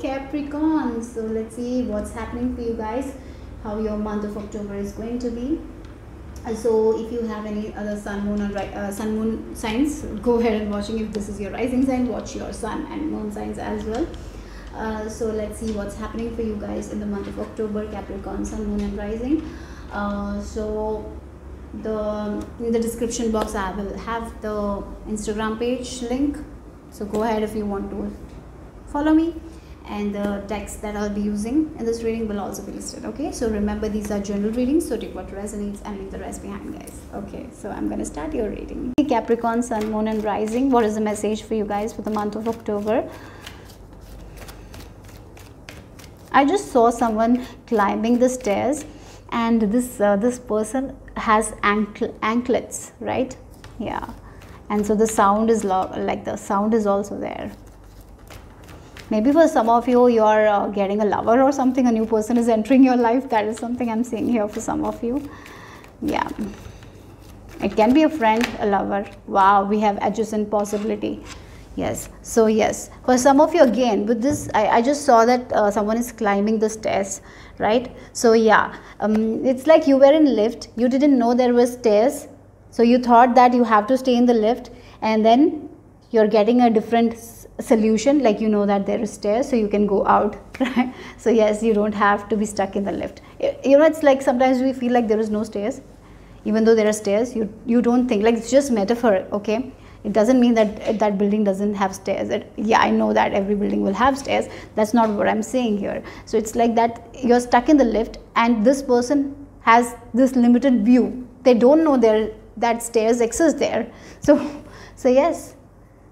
Capricorn. So let's see what's happening for you guys, how your month of October is going to be. So if you have any other sun moon or uh, sun moon signs go ahead and watching if this is your rising sign watch your sun and moon signs as well. Uh, so let's see what's happening for you guys in the month of october capricorn sun moon and rising. Uh, so the in the description box i will have the instagram page link. So go ahead if you want to follow me and the decks that I'll be using in this reading will also be listed okay? So remember these are general readings so take what resonates and leave the rest behind guys okay? So I'm gonna start your reading. Capricorn Sun Moon and Rising. What is the message for you guys for the month of October? I just saw someone climbing the stairs and this uh, this person has ankle anklets right? Yeah. And so the sound is like the sound is also there maybe for some of you you are uh, getting a lover or something a new person is entering your life. That is something i'm seeing here for some of you. Yeah. It can be a friend a lover. Wow we have adjacent possibility. Yes. So yes. For some of you again with this i, I just saw that uh, someone is climbing the stairs right? So yeah. Um, it's like you were in lift. You didn't know there were stairs. So you thought that you have to stay in the lift. And then you're getting a different solution like you know that there is stairs so you can go out right? So yes you don't have to be stuck in the lift. You know it's like sometimes we feel like there is no stairs. Even though there are stairs you you don't think like it's just metaphor okay? It doesn't mean that uh, that building doesn't have stairs. It, yeah i know that every building will have stairs. That's not what i'm saying here. So it's like that you're stuck in the lift and this person has this limited view. They don't know there that stairs exist there. So so yes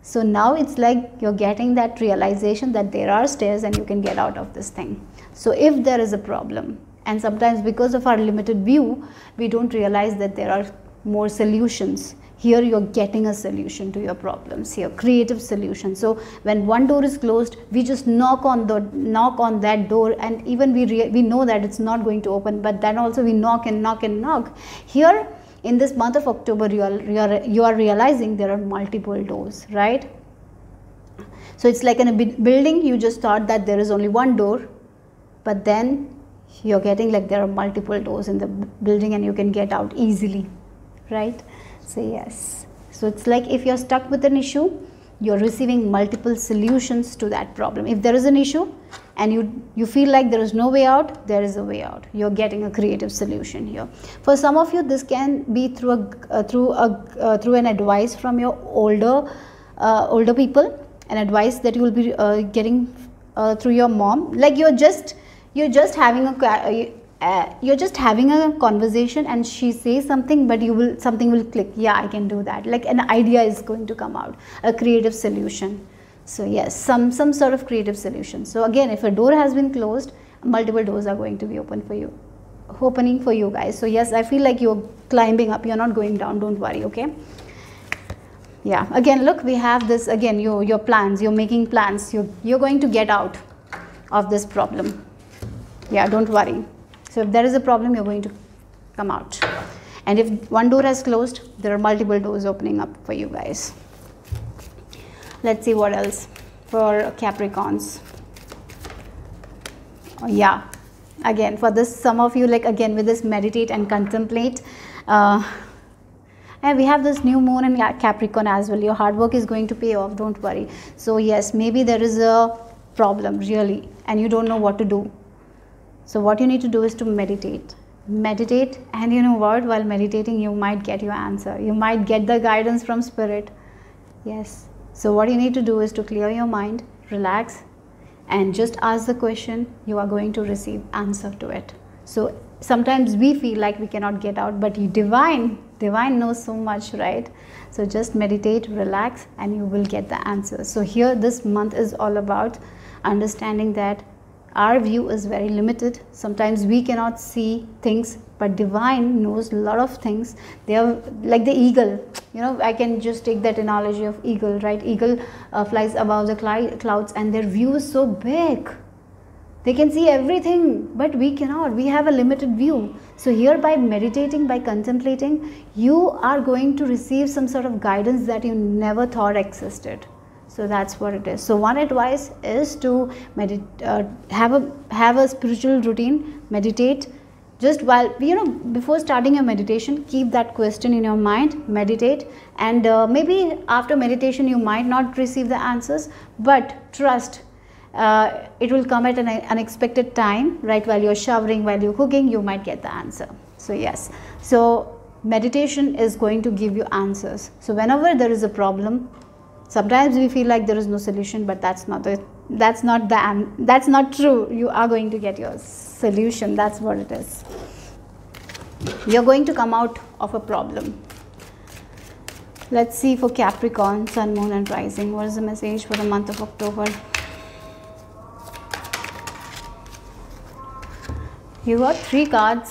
so now it's like you're getting that realization that there are stairs and you can get out of this thing. So if there is a problem and sometimes because of our limited view, we don't realize that there are more solutions. Here you're getting a solution to your problems here, creative solution. So when one door is closed, we just knock on the knock on that door and even we, we know that it's not going to open, but then also we knock and knock and knock. Here in this month of October you are, you are, you are realizing there are multiple doors, right? So it's like in a building you just thought that there is only one door but then you're getting like there are multiple doors in the building and you can get out easily, right? So yes. So it's like if you're stuck with an issue, you're receiving multiple solutions to that problem. If there is an issue, and you you feel like there is no way out there is a way out. You're getting a creative solution here. For some of you this can be through a uh, through a uh, through an advice from your older uh, older people an advice that you will be uh, getting uh, through your mom. Like you're just you're just having a uh, you're just having a conversation and she says something but you will something will click yeah i can do that like an idea is going to come out a creative solution so yes, some, some sort of creative solution. So again, if a door has been closed, multiple doors are going to be open for you, opening for you guys. So yes, I feel like you're climbing up, you're not going down, don't worry, okay? Yeah, again, look, we have this, again, your, your plans, you're making plans, you're, you're going to get out of this problem. Yeah, don't worry. So if there is a problem, you're going to come out. And if one door has closed, there are multiple doors opening up for you guys. Let's see what else for capricorns. Oh, yeah. Again for this some of you like again with this meditate and contemplate uh, and we have this new moon in capricorn as well. Your hard work is going to pay off don't worry. So yes maybe there is a problem really and you don't know what to do so what you need to do is to meditate meditate and you know what while meditating you might get your answer you might get the guidance from spirit yes so what you need to do is to clear your mind, relax and just ask the question, you are going to receive answer to it. So sometimes we feel like we cannot get out, but you divine, divine knows so much, right? So just meditate, relax and you will get the answer. So here this month is all about understanding that our view is very limited. Sometimes we cannot see things, but divine knows a lot of things. They are like the eagle. You know, I can just take that analogy of eagle, right? Eagle uh, flies above the clouds and their view is so big. They can see everything, but we cannot. We have a limited view. So here by meditating, by contemplating, you are going to receive some sort of guidance that you never thought existed so that's what it is. So one advice is to meditate uh, have a have a spiritual routine meditate. Just while you know before starting your meditation keep that question in your mind meditate. And uh, maybe after meditation you might not receive the answers but trust uh, it will come at an unexpected time right? While you're showering while you're cooking you might get the answer. So yes. So meditation is going to give you answers. So whenever there is a problem sometimes we feel like there is no solution but that's not the that's not the that's not true. You are going to get your solution. That's what it is. You're going to come out of a problem. Let's see for capricorn sun moon and rising. What is the message for the month of october? You got three cards.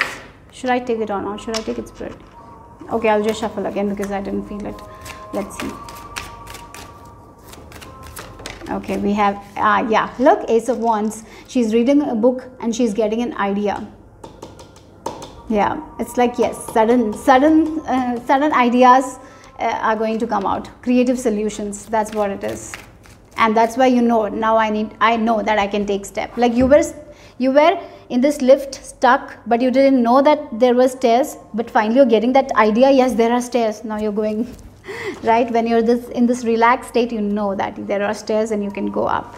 Should i take it on or should i take it spirit okay i'll just shuffle again because i didn't feel it. Let's see okay we have uh, yeah look ace of wands. She's reading a book and she's getting an idea. Yeah it's like yes sudden sudden uh, sudden ideas uh, are going to come out. Creative solutions that's what it is. And that's why you know now i need i know that i can take step. Like you were you were in this lift stuck but you didn't know that there were stairs but finally you're getting that idea yes there are stairs. Now you're going right? When you're this in this relaxed state you know that there are stairs and you can go up.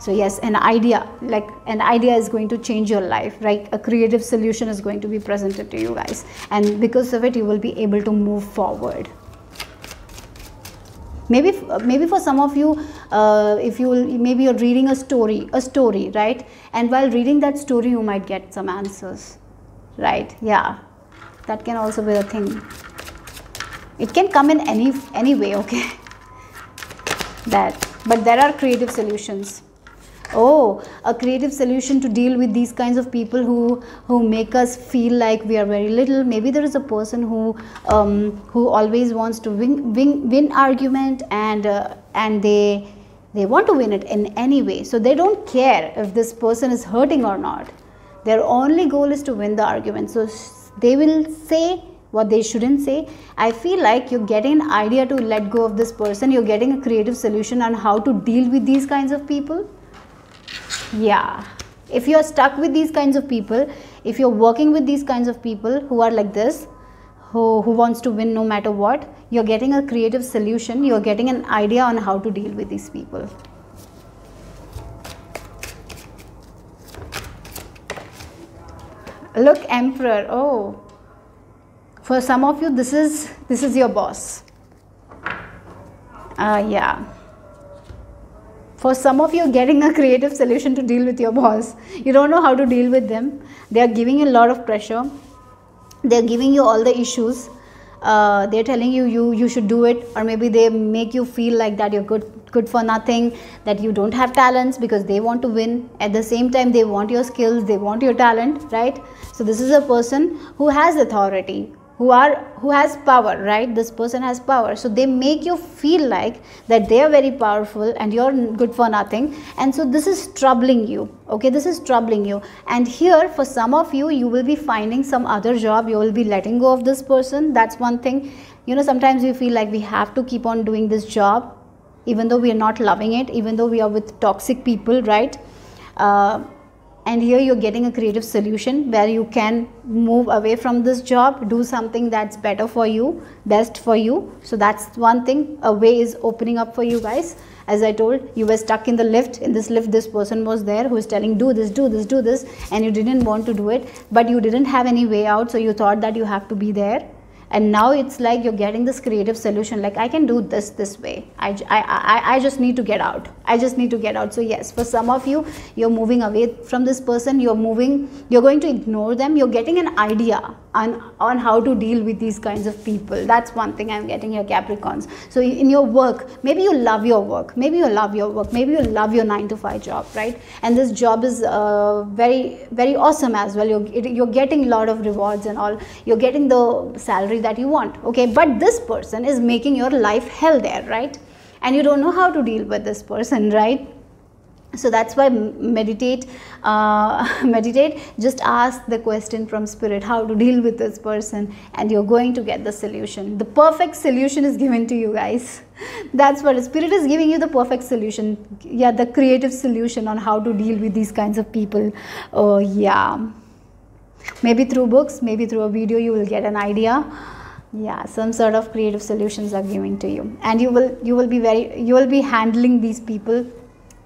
So yes an idea like an idea is going to change your life right? A creative solution is going to be presented to you guys. And because of it you will be able to move forward. Maybe maybe for some of you uh, if you maybe you're reading a story a story right? And while reading that story you might get some answers right? Yeah. That can also be a thing it can come in any any way okay? That but there are creative solutions. Oh a creative solution to deal with these kinds of people who who make us feel like we are very little. Maybe there is a person who um, who always wants to win win, win argument and uh, and they they want to win it in any way. So they don't care if this person is hurting or not. Their only goal is to win the argument. So they will say what they shouldn't say. I feel like you're getting an idea to let go of this person. You're getting a creative solution on how to deal with these kinds of people. Yeah. If you're stuck with these kinds of people if you're working with these kinds of people who are like this who, who wants to win no matter what you're getting a creative solution. You're getting an idea on how to deal with these people. Look emperor. Oh for some of you this is this is your boss. Uh, yeah. For some of you getting a creative solution to deal with your boss you don't know how to deal with them. They are giving you a lot of pressure. They are giving you all the issues. Uh, they're telling you you you should do it. Or maybe they make you feel like that you're good good for nothing that you don't have talents because they want to win. At the same time they want your skills they want your talent right? So this is a person who has authority who are who has power right? This person has power. So they make you feel like that they are very powerful and you're good for nothing. And so this is troubling you okay? This is troubling you. And here for some of you you will be finding some other job. You will be letting go of this person. That's one thing. You know sometimes we feel like we have to keep on doing this job even though we are not loving it even though we are with toxic people right? Uh, and here you're getting a creative solution where you can move away from this job do something that's better for you best for you. So that's one thing a way is opening up for you guys. As i told you were stuck in the lift in this lift this person was there who is telling do this do this do this and you didn't want to do it but you didn't have any way out so you thought that you have to be there and now it's like you're getting this creative solution like i can do this this way. I, I, I, I just need to get out. I just need to get out. So yes for some of you you're moving away from this person. You're moving you're going to ignore them. You're getting an idea on on how to deal with these kinds of people. That's one thing i'm getting here capricorns. So in your work maybe you love your work. Maybe you love your work. Maybe you love your 9 to 5 job right? And this job is uh, very very awesome as well. You're, you're getting a lot of rewards and all. You're getting the salary salary that you want okay? But this person is making your life hell there right? And you don't know how to deal with this person right? So that's why meditate uh, meditate. Just ask the question from spirit how to deal with this person and you're going to get the solution. The perfect solution is given to you guys. That's what spirit is giving you the perfect solution. Yeah the creative solution on how to deal with these kinds of people. Oh yeah. Maybe through books maybe through a video you will get an idea yeah some sort of creative solutions are given to you. And you will you will be very you will be handling these people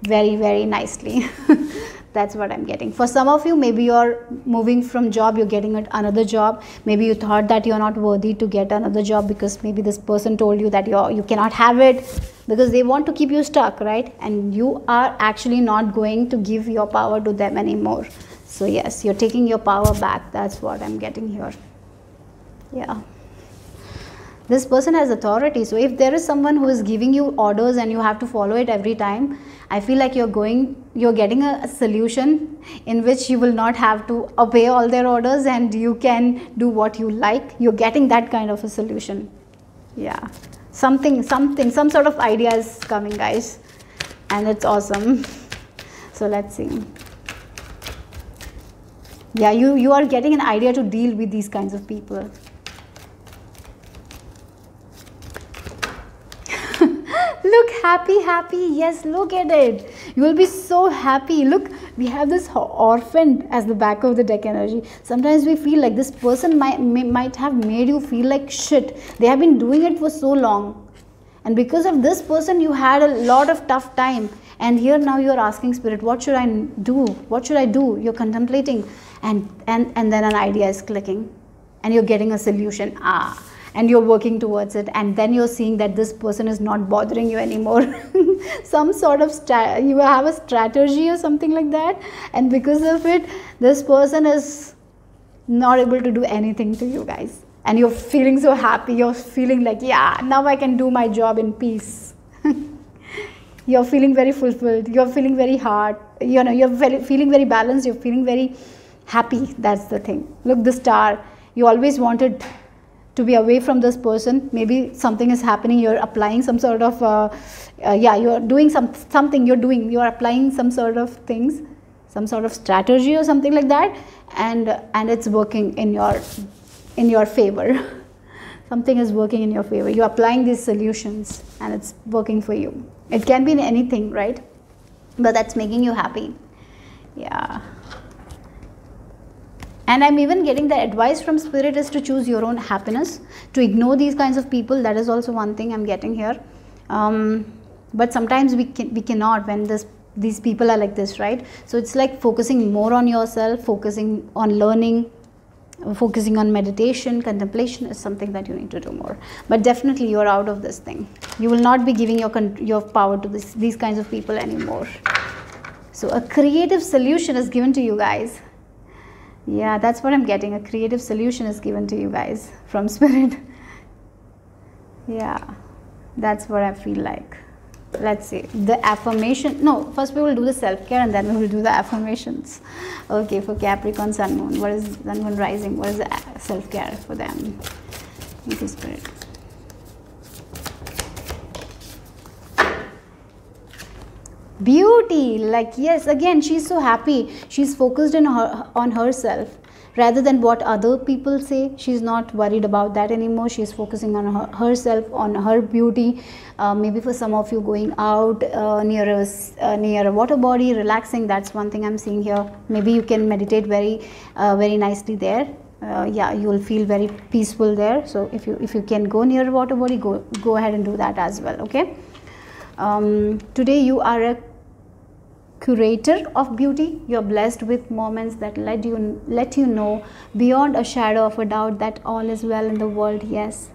very very nicely. That's what i'm getting. For some of you maybe you're moving from job you're getting another job. Maybe you thought that you're not worthy to get another job because maybe this person told you that you you cannot have it because they want to keep you stuck right? And you are actually not going to give your power to them anymore. So yes you're taking your power back. That's what i'm getting here. Yeah this person has authority. So if there is someone who is giving you orders and you have to follow it every time i feel like you're going you're getting a, solution in which you will not have to obey all their orders and you can do what you like. You're getting that kind of a solution. Yeah. Something something some sort of idea is coming guys. And it's awesome. So let's see. Yeah you you are getting an idea to deal with these kinds of people look happy happy. Yes look at it. You will be so happy. Look we have this orphan as the back of the deck energy. Sometimes we feel like this person might may, might have made you feel like shit. They have been doing it for so long. And because of this person you had a lot of tough time. And here now you are asking spirit what should i do? What should i do? You're contemplating. And and and then an idea is clicking. And you're getting a solution. Ah and you're working towards it and then you're seeing that this person is not bothering you anymore. Some sort of you have a strategy or something like that and because of it this person is not able to do anything to you guys. And you're feeling so happy. You're feeling like yeah now i can do my job in peace. You're feeling very fulfilled. You're feeling very hard you know you're very, feeling very balanced. You're feeling very happy. That's the thing. Look the star you always wanted to be away from this person maybe something is happening you're applying some sort of uh, uh, yeah you're doing some something you're doing you're applying some sort of things some sort of strategy or something like that and and it's working in your in your favor. Something is working in your favor. You're applying these solutions and it's working for you. It can be in anything right? But that's making you happy. Yeah and i'm even getting the advice from spirit is to choose your own happiness to ignore these kinds of people. That is also one thing i'm getting here. Um, but sometimes we can we cannot when this these people are like this right? So it's like focusing more on yourself focusing on learning focusing on meditation contemplation is something that you need to do more. But definitely you're out of this thing. You will not be giving your your power to this, these kinds of people anymore. So a creative solution is given to you guys yeah that's what i'm getting. A creative solution is given to you guys from spirit. Yeah that's what i feel like. Let's see. The affirmation no first we will do the self-care and then we will do the affirmations. Okay for capricorn sun moon what is sun moon rising? What is the self-care for them? Thank you spirit beauty like yes again she's so happy. She's focused on her on herself rather than what other people say. She's not worried about that anymore. She's focusing on her, herself on her beauty. Uh, maybe for some of you going out uh, near a uh, near a water body relaxing that's one thing i'm seeing here. Maybe you can meditate very uh, very nicely there. Uh, yeah you will feel very peaceful there. So if you if you can go near a water body go go ahead and do that as well okay? Um, today you are a curator of beauty you're blessed with moments that let you let you know beyond a shadow of a doubt that all is well in the world yes.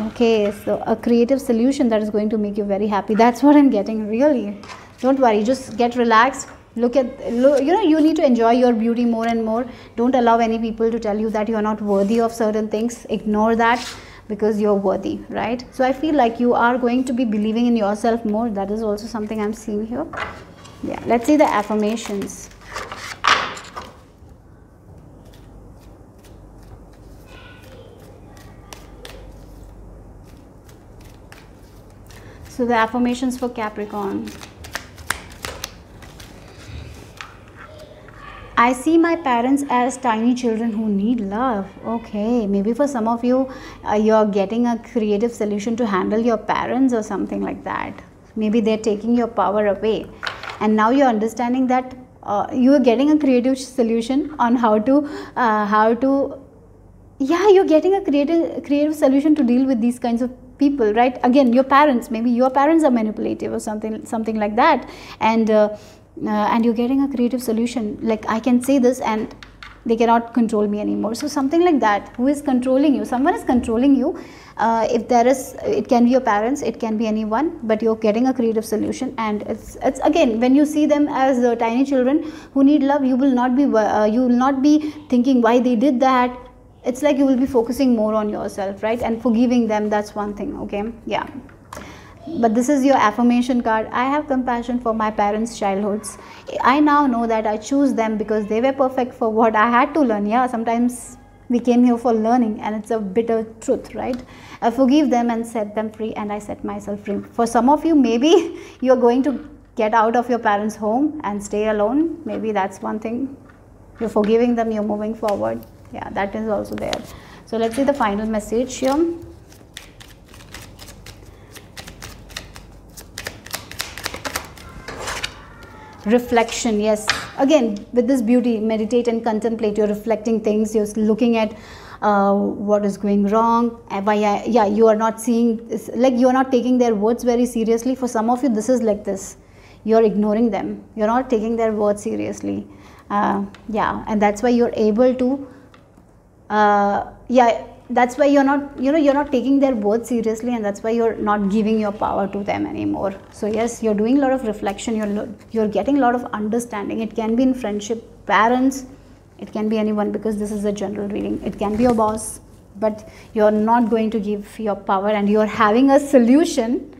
Okay so a creative solution that is going to make you very happy. That's what i'm getting really. Don't worry just get relaxed. Look at look, you know you need to enjoy your beauty more and more. Don't allow any people to tell you that you are not worthy of certain things. Ignore that because you're worthy right? So i feel like you are going to be believing in yourself more. That is also something i'm seeing here yeah let's see the affirmations so the affirmations for capricorn I see my parents as tiny children who need love. Okay, maybe for some of you, uh, you're getting a creative solution to handle your parents or something like that. Maybe they're taking your power away. And now you're understanding that uh, you're getting a creative solution on how to, uh, how to, yeah, you're getting a creative, creative solution to deal with these kinds of people right? Again your parents maybe your parents are manipulative or something something like that. And uh, uh, and you're getting a creative solution. Like i can say this and they cannot control me anymore. So something like that who is controlling you? Someone is controlling you. Uh, if there is it can be your parents it can be anyone but you're getting a creative solution and it's it's again when you see them as uh, tiny children who need love you will not be uh, you will not be thinking why they did that. It's like you will be focusing more on yourself right? And forgiving them that's one thing okay? Yeah but this is your affirmation card. I have compassion for my parents childhoods. I now know that i choose them because they were perfect for what i had to learn. Yeah sometimes we came here for learning and it's a bitter truth right? I forgive them and set them free and i set myself free. For some of you maybe you're going to get out of your parents home and stay alone. Maybe that's one thing. You're forgiving them you're moving forward. Yeah that is also there. So let's see the final message here reflection yes. Again with this beauty meditate and contemplate. You're reflecting things. You're looking at uh, what is going wrong. Why yeah you are not seeing like you are not taking their words very seriously. For some of you this is like this. You're ignoring them. You're not taking their words seriously. Uh, yeah and that's why you're able to uh, yeah that's why you're not you know you're not taking their words seriously and that's why you're not giving your power to them anymore. So yes you're doing a lot of reflection you're you're getting a lot of understanding. It can be in friendship parents it can be anyone because this is a general reading. It can be your boss but you're not going to give your power and you're having a solution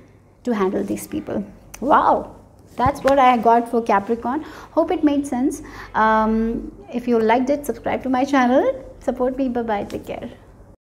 to handle these people. Wow that's what i got for capricorn. Hope it made sense. Um, if you liked it subscribe to my channel. Support me. Bye bye take care